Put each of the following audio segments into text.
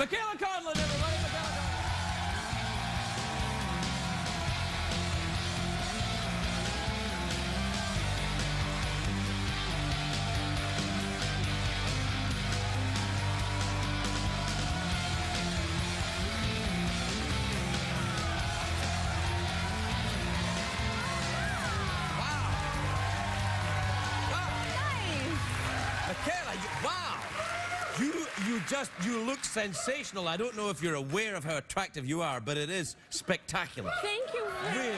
Michaela Conlin, just, you look sensational. I don't know if you're aware of how attractive you are, but it is spectacular. Thank you Really?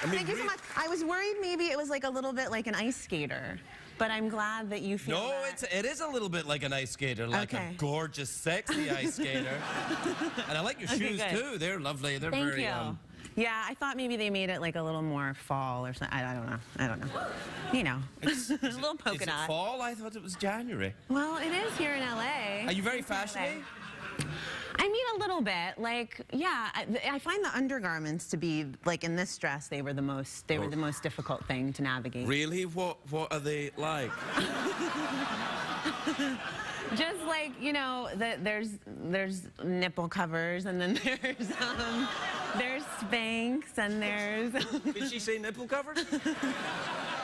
I mean, Thank you so much. I was worried maybe it was like a little bit like an ice skater, but I'm glad that you feel No, that. it's, it is a little bit like an ice skater, like Okay. a gorgeous, sexy ice skater. and I like your Okay, shoes good. too. They're lovely. They're Thank very. you. Um, yeah, I thought maybe they made it like a little more fall or something. I, I don't know. I don't know. You know, it's, a little polka is it dot. fall? I thought it was January. Well, it is here in LA. Are you very fashionable? I mean, a little bit. Like, yeah, I, I find the undergarments to be like in this dress. They were the most. They were the most difficult thing to navigate. Really? What What are they like? Just like you know, the, there's there's nipple covers, and then there's um, there's Spanx, and there's. Did she say nipple covers?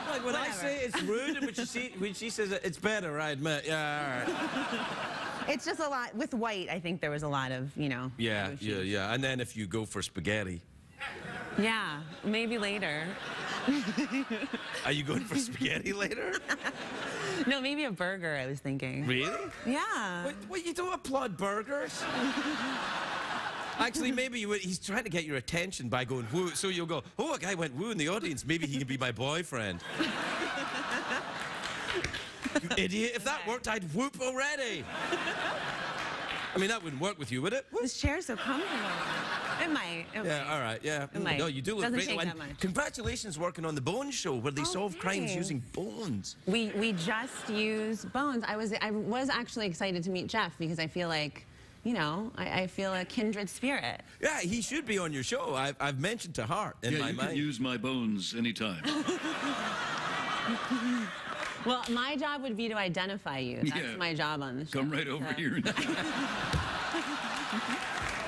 like when I say it's rude, and when she see, when she says it's better, I admit. Yeah, all right. it's just a lot with white. I think there was a lot of you know. Yeah, yeah, yeah. And then if you go for spaghetti, Yeah, maybe later. are you going for spaghetti later? No, maybe a burger. I was thinking. Really? Yeah. What, what, you don't applaud burgers? Actually, maybe you would, he's trying to get your attention by going woo. So you'll go, oh, a guy went woo in the audience. Maybe he can be my boyfriend. you idiot. If that worked, I'd whoop already. I mean, that wouldn't work with you, would it? Whoop. This chair's so comfortable. It might. It Yeah, might. all right, yeah. It might. No, you do look Doesn't great. that much. Congratulations working on the Bones Show where they Oh, solve crimes using bones. We we just use bones. I was I was actually excited to meet Geoff because I feel like, you know, I, I feel a kindred spirit. Yeah, he should be on your show. I've, I've mentioned to Hart in yeah, my you mind. can use my bones anytime. Well, my job would be to identify you. That's Yeah. my job on the show. Come right over so- here.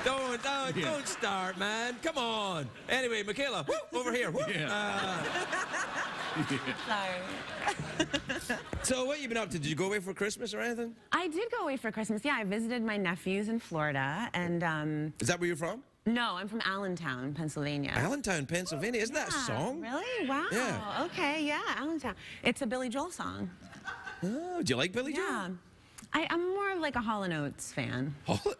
Don't, don't, Yeah. don't start, man. Come on. Anyway, Michaela, whoop, over here. whoop. Yeah. Sorry. So, what have you been up to? Did you go away for Christmas or anything? I did go away for Christmas. Yeah, I visited my nephews in Florida, and um, Is that where you're from? no, I'm from Allentown, Pennsylvania. Allentown, Pennsylvania. Isn't that a song? Really? Wow. Yeah. Okay. Yeah, Allentown. It's a Billy Joel song. Oh, do you like Billy Joel? Yeah. I, I'm more of like a Hall & Oates fan. Joel?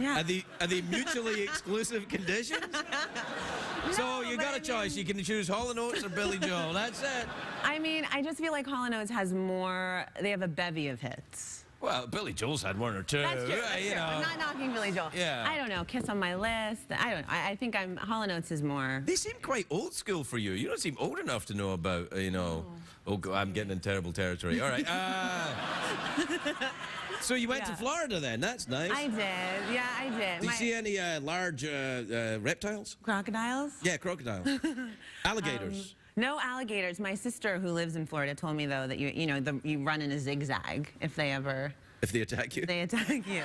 Yeah. Are they, are they mutually exclusive conditions? so you got a choice. You can choose Hall & Oates or Billy Joel. That's it. I mean, I just feel like Hall & Oates has more, they have a bevy of hits. Well, Billy Joel's had one or two. That's true. That's you true. I'm not knocking Billy Joel. Yeah. I don't know. Kiss on my list. I don't. I, I think I'm Hall and Oates is more. They seem quite old school for you. You don't seem old enough to know about, you know. Oh, God, I'm getting in terrible territory. All right. Uh, so you went to Florida then. That's nice. I did. Yeah, I did. Did you see any uh, large uh, uh, reptiles? crocodiles? Yeah, crocodiles. Alligators. No alligators. My sister, who lives in Florida, told me though that you, you know, the, you run in a zigzag if they ever if they attack you. they attack you.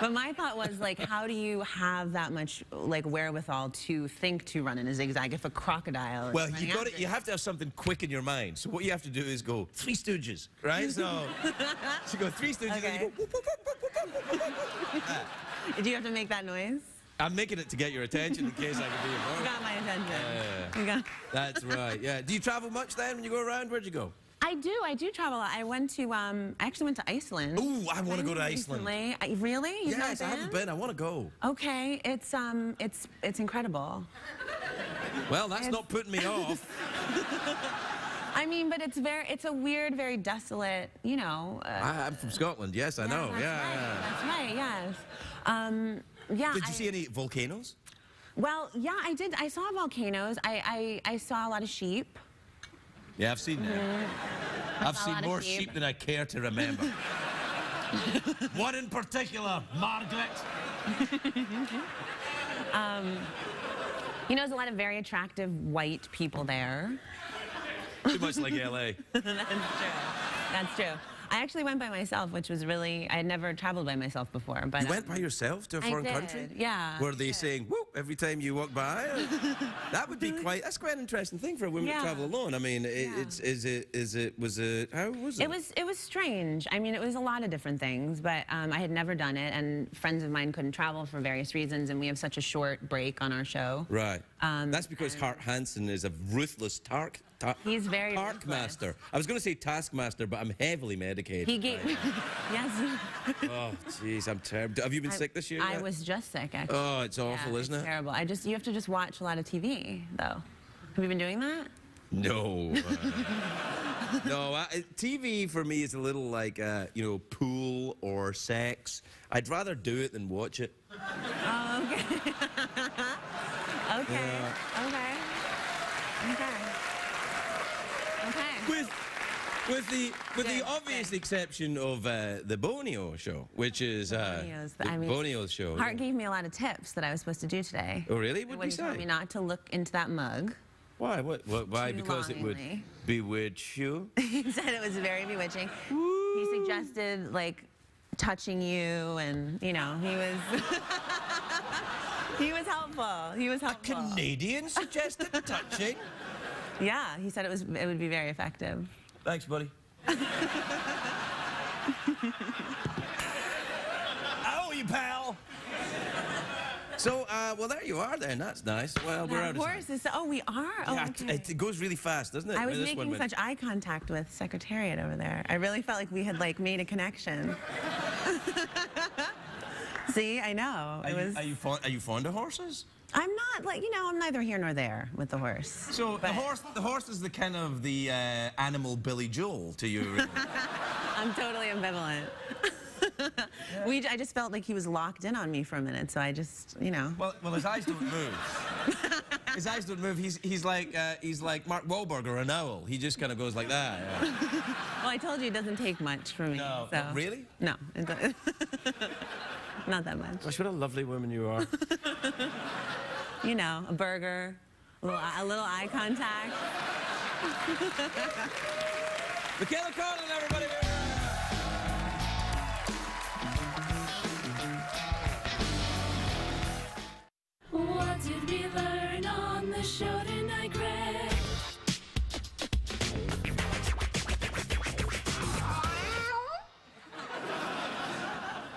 But my thought was like, how do you have that much like wherewithal to think to run in a zigzag if a crocodile? Is well, you got it. You have to have something quick in your mind. So what you have to do is go Three Stooges, right? So, you go Three Stooges, and Okay. you go. whoop, whoop, whoop. Ah. Do you have to make that noise? I'm making it to get your attention in case I can be You got my attention. You got. That's right. Yeah. Do you travel much then when you go around? Where'd you go? I do. I do travel. a lot. I went to. Um, I actually went to Iceland. Ooh, I want to go to Iceland. Recently. I, really? You've Yes, I haven't been. I want to go. Okay, it's um, it's it's incredible. Well, that's not putting me off. I mean, but it's very, it's a weird, very desolate, you know. Uh, I, I'm from Scotland. Yes, I know. That's Yeah. right. yeah. That's right. Yes. Um, yeah. Did you I- see any volcanoes? Well, yeah, I did. I saw volcanoes. I I, I saw a lot of sheep. Yeah, I've seen that. I've seen more sheep. sheep than I care to remember. One in particular, Margaret? You know, there's a lot of very attractive white people there. Too much like LA. That's true. That's true. I actually went by myself, which was really, I had never traveled by myself before. But You went um, by yourself to a foreign country? yeah, Were they saying whoop every time you walk by? that would be quite. That's quite an interesting thing for a woman Yeah. to travel alone. I mean, it, Yeah. it's is it is it was it how was it? It was it was strange. I mean, it was a lot of different things, but um, I had never done it, and friends of mine couldn't travel for various reasons, and we have such a short break on our show. right. Um, That's because Hart Hanson is a ruthless tark. Ta- He's very Tark ruthless. master. I was going to say taskmaster, but I'm heavily medicated. He gave yes. Oh, jeez, I'm terrible. Have you been sick this year? I yet? was just sick. Actually. Oh, it's awful, Yeah, isn't it's it? Terrible. I just you have to just watch a lot of TV though. Have you been doing that? No. uh, no, I, TV for me is a little like, uh, you know, pool or sex. I'd rather do it than watch it. Oh, okay. okay. Okay. Okay. Okay. With, with the with the obvious good. exception of uh, the Bonio show, which is uh, Bonio's- the I mean, Bonio's show. Hart gave me a lot of tips that I was supposed to do today. Oh, really? What did he say? me not to look into that mug. Why? What? what why? Too Because it would bewitch you. he said it was very bewitching. He suggested like touching you, and you know he was he was helpful. He was helpful. A Canadian suggested touching. Yeah, he said it was it would be very effective. Thanks, buddy. oh, you pal. So, uh, well, there you are then. That's nice. Well, we're That out of time. horse is oh we are oh Yeah, okay. it, it goes really fast, doesn't it? I was This one making went- such eye contact with Secretariat over there. I really felt like we had like made a connection. See, I know. Are, It you, was. are, you fond, are you fond of horses? I'm not like you know. I'm neither here nor there with the horse. So the horse, the horse is the kind of the uh, animal Billy Joel to you. really. I'm totally ambivalent. we, I just felt like he was locked in on me for a minute, so I just, you know. well, well, his eyes don't move. his eyes don't move. He's he's like uh, he's like Mark Wahlberg or an owl. He just kind of goes like that. yeah. Well, I told you it doesn't take much for me. No, so. really? No, it not that much. Gosh, what a lovely woman you are. You know, a burger, a little, a little eye contact. Michaela Conlin, everybody.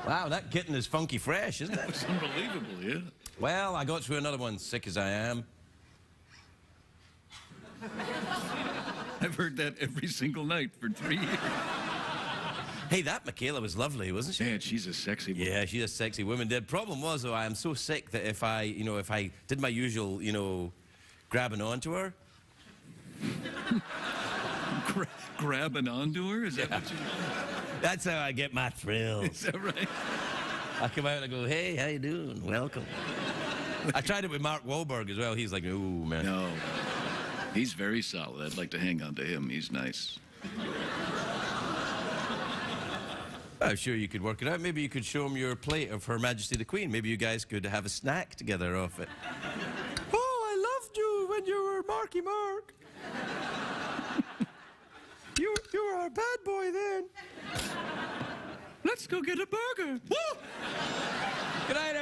Wow, that kitten is funky fresh, isn't it? It's unbelievable, yeah. well, I got through another one, sick as I am. I've heard that every single night for three years. Hey, that Michaela was lovely, wasn't she? Man, she's a sexy woman. Yeah, she's a sexy woman. The problem was, though, I am so sick that if I, you know, if I did my usual, you know, grabbing onto her, Gra- grabbing onto her? Is that what you that's how I get my thrills. Is that right? I come out and I go, hey, how you doing? Welcome. I tried it with Mark Wahlberg as well. He's like, ooh, man. No. He's very solid. I'd like to hang on to him. He's nice. I'm sure you could work it out. Maybe you could show him your plate of Her Majesty the Queen. Maybe you guys could have a snack together off it. oh, I loved you when you were Marky Mark. you, you were a bad boy then. Let's go get a burger. Woo! Good night,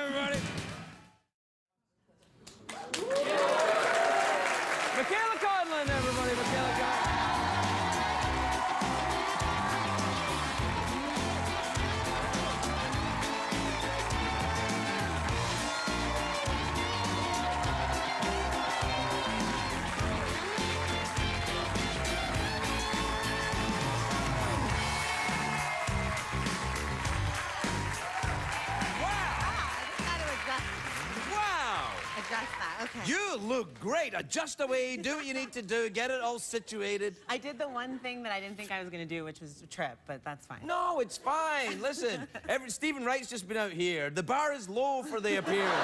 You look great. Adjust away. Do what you need to do. Get it all situated. I did the one thing that I didn't think I was going to do, which was a trip, but that's fine. No, it's fine. Listen, every, Steven Wright's just been out here. The bar is low for the appearance.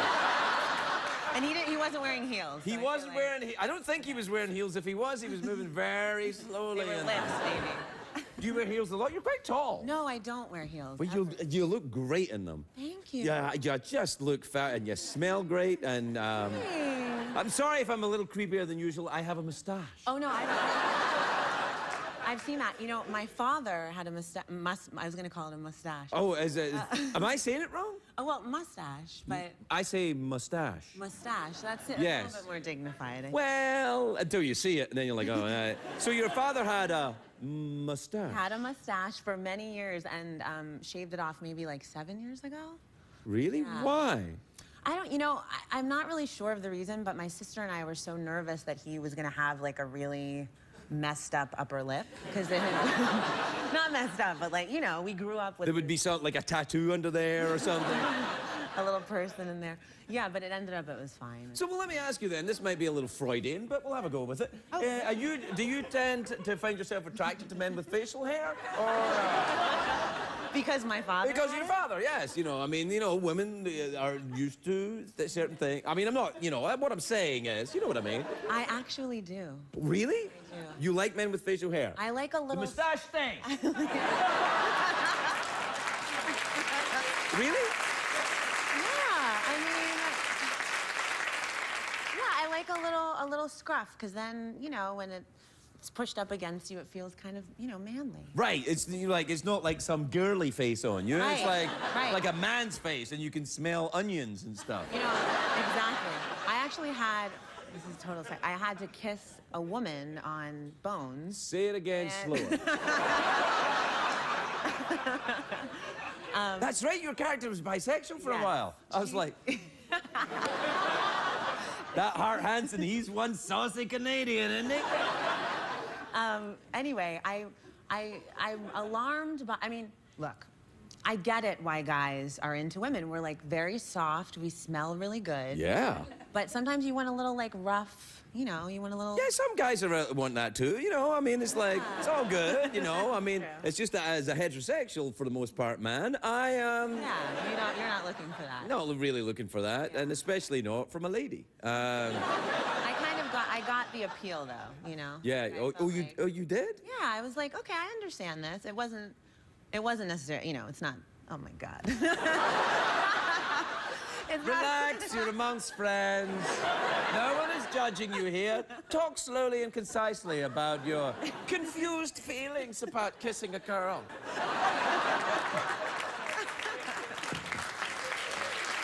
And he, didn't, he wasn't wearing heels. so He I wasn't like wearing. he- I don't think he was wearing heels. If he was, he was moving very slowly. They were and- lifts, maybe. Do you wear heels a lot? You're quite tall. No, I don't wear heels. Well, you you look great in them. Thank you. Yeah, you just look fat and you smell great. And um, I'm sorry if I'm a little creepier than usual. I have a mustache. Oh no, I don't. I've seen that. You know, my father had a mustache. Mus- I was going to call it a mustache. Oh, is it, am I saying it wrong? Oh, well, mustache, but I say mustache. mustache. That's it. Yes. A little bit more dignified. Well, until you see it, and then you're like, oh. Uh, so your father had a mustache. had a mustache for many years and um, shaved it off maybe like seven years ago. Really? Yeah. Why? I don't, you know, I, I'm not really sure of the reason, but my sister and I were so nervous that he was going to have like a really messed up upper lip because it had, not messed up, but like, you know, we grew up with There would be something like a tattoo under there or something. a little person in there. Yeah, but it ended up it was fine. so, well, let me ask you then. This might be a little Freudian, but we'll have a go with it. Oh. Uh, are you? Do you tend to find yourself attracted to men with facial hair, or uh, because my father. because your father? Yes. You know, I mean, you know, women uh, are used to certain things. I mean, I'm not. You know, what I'm saying is, you know what I mean. I actually do. Really? do. You like men with facial hair? I like a the little. mustache thing. really? Yeah, I mean, yeah, I like a little a little scruff because then you know when it, it's pushed up against you, it feels kind of you know manly. Right. It's you like it's not like some girly face on you. It's Right, like right. like a man's face, and you can smell onions and stuff. You know, exactly. I actually had. This is total. Sec- I had to kiss a woman on Bones. Say it again And- slower. That's right. Your character was bisexual for a Um, while. I was like. that Hart Hanson, he's one saucy Canadian, isn't he? Um, anyway, I, I, I'm alarmed by. I mean, look, I get it why guys are into women. We're like very soft. We smell really good. Yeah. But sometimes you want a little like rough. You know, you want a little. Yeah, some guys are, uh, want that too. You know, I mean, it's like it's all good. You know, I mean, True. it's just that as a heterosexual for the most part, man, I um. Yeah, you're not, you're not looking for that. Not really looking for that, and especially not from a lady. Um, I got, the appeal though, you know. yeah. I Oh, felt oh, you, like- oh, you did? Yeah, I was like, okay, I understand this. It wasn't, it wasn't necessarily, you know, it's not. Oh my God. it's Relax, you're amongst friends. No one is judging you here. Talk slowly and concisely about your confused feelings about kissing a girl.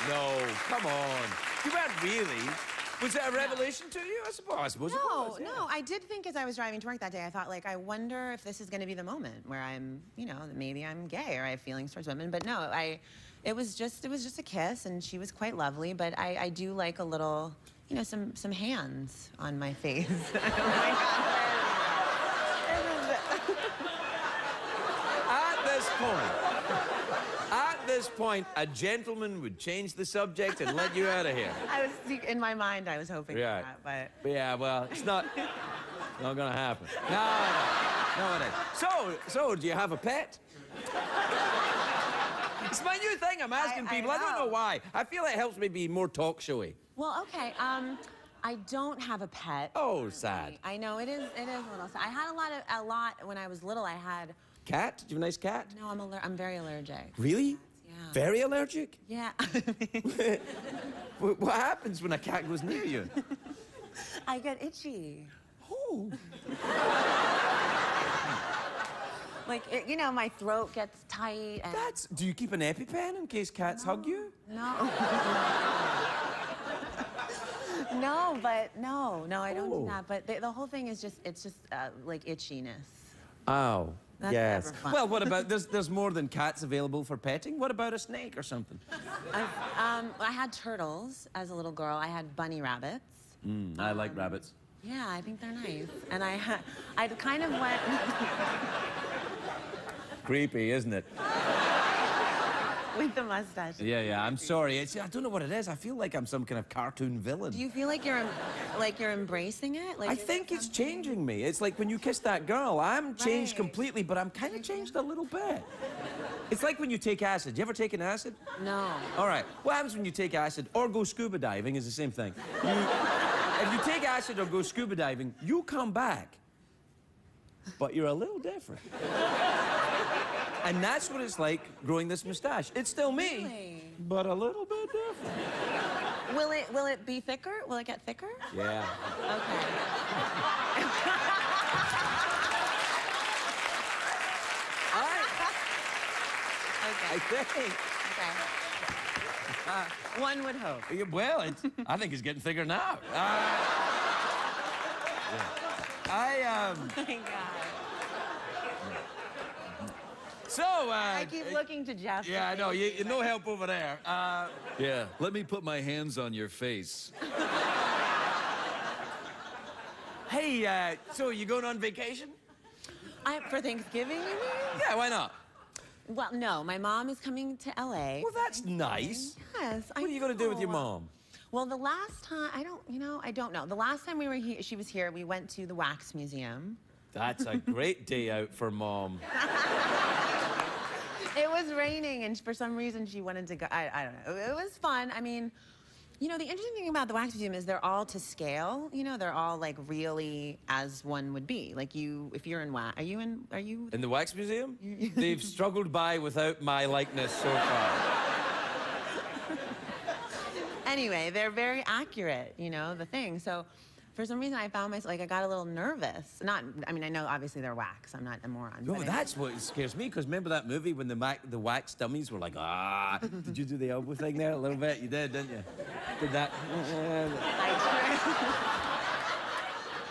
no, come on. You weren't really. Was that a revelation to you? I suppose. Oh, I suppose it No, was, yeah. no. I did think as I was driving to work that day, I thought like, I wonder if this is going to be the moment where I'm, you know, maybe I'm gay or I have feelings towards women. But no, I, it was just, it was just a kiss, and she was quite lovely. But I, I do like a little, you know, some, some hands on my face. Oh at this point, at this point, a gentleman would change the subject and let you out of here. I was in my mind, I was hoping Right. for that, but. But yeah, well, it's not not gonna happen. No, no, no, it ain't. So, so, do you have a pet? it's my new thing. I'm asking I people. I, don't know. know why. I feel it helps me be more talk showy. Well, okay. Um, I don't have a pet. Oh, sad. I know it is. It is a little. sad. I had a lot of a lot when I was little. I had. Cat? Do you have a nice cat? No, I'm aller- I'm very allergic. Really? Very allergic? Yeah. What happens when a cat goes near you? I get itchy. Oh. Like it, you know, my throat gets tight. And That's. Do you keep an EpiPen in case cats hug you? no. no, but no, no, I don't Oh. do that. But the, the whole thing is just it's just uh, like itchiness. Oh. That's yes. never fun. Well, what about there's there's more than cats available for petting. What about a snake or something? I've, um, I had turtles as a little girl. I had bunny rabbits. Mm, I like rabbits. Yeah, I think they're nice. And I, ha- I kind of went. Creepy, isn't it? with the mustache. Yeah, yeah. I'm sorry. It's, I don't know what it is. I feel like I'm some kind of cartoon villain. Do you feel like you're like you're embracing it? Like I think it's changing me. It's like when you kiss that girl, I'm changed Right. completely, but I'm kind of changed a little bit. It's like when you take acid. You ever taken acid? No. All right. What happens when you take acid or go scuba diving is the same thing. You, if you take acid or go scuba diving, you come back, but you're a little different. And that's what it's like growing this mustache. It's still me, really? but a little bit different. Will it will it be thicker? Will it get thicker? Yeah. Okay. Okay. I think. Okay. Uh, one would hope. Well, well, I think it's getting thicker now. Uh, yeah. I, um... Oh, my God. So uh. I keep looking to Geoff. Yeah, I know. You, you no help over there. Uh, Yeah, let me put my hands on your face. hey, uh, so you going on vacation? I, for Thanksgiving, you mean? Yeah, why not? Well, no. My mom is coming to LA. Well, that's nice. Yes. I What are you gonna do with your mom? Well, the last time, I don't, you know, I don't know. The last time we were here, she was here, we went to the Wax Museum. That's a great day out for mom. It was raining, and for some reason she wanted to go. I, I don't know. It was fun. I mean, you know, the interesting thing about the Wax Museum is they're all to scale. You know, they're all like really as one would be. Like you, if you're in wax, are you in? Are you? In the Wax Museum? They've struggled by without my likeness so far. Anyway, they're very accurate. You know, the thing. So. For some reason, I found myself like I got a little nervous. Not, I mean, I know obviously they're wax. I'm not a moron. No, I- that's what scares me. Because remember that movie when the mac, the wax dummies were like, ah, did you do the elbow thing there a little bit? You did, didn't you? Did that?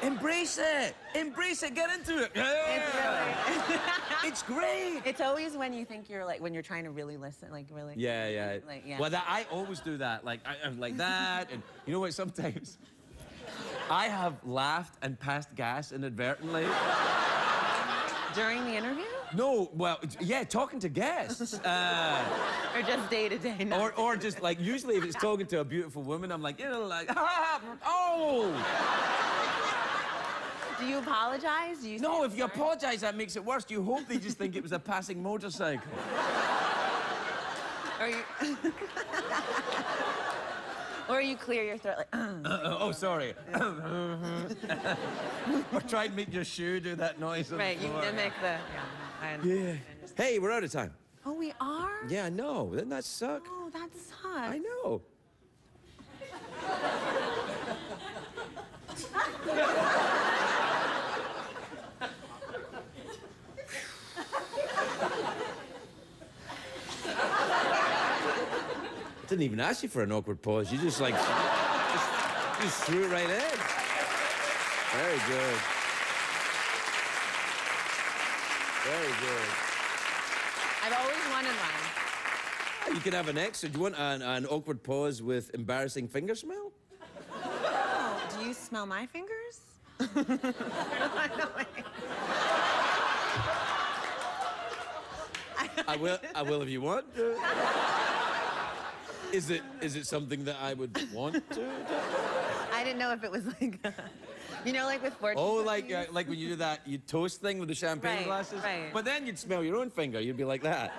Embrace it. Embrace it. Get into it. It's really. It's great. It's always when you think you're like when you're trying to really listen, like really. Yeah, yeah. Like, yeah. Well, that, I always do that. Like, I, I'm like that, and you know what? Sometimes I have laughed and passed gas inadvertently. During the interview, No, well, yeah, talking to guests. Uh, or just day to day. or, or just like usually if it's talking to a beautiful woman, I'm like, you know, like, oh. Do you apologize? Do you? No, if you sorry? apologize, that makes it worse. You hope they just think it was a passing motorcycle. Or you. Or you clear your throat like. Uh, oh, sorry. or try and make your shoe do that noise. on the right, you floor. mimic the. Yeah. Yeah. Hey, we're out of time. Oh, we are. Yeah, I know. Doesn't that suck? Oh, that sucks. I know. I didn't even ask you for an awkward pause. You just like just, just threw it right in. Very good. Very good. I've always wanted one. Ah, you can have an extra. Do you want an, an awkward pause with embarrassing finger smell? Oh, do you smell my fingers? I will. I will if you want. Is it is it something that I would want to? I didn't know if it was like, you know, like with fortune. Oh, like uh, like when you do that, you toast thing with the champagne Right, glasses. right. But then you'd smell your own finger. You'd be like that.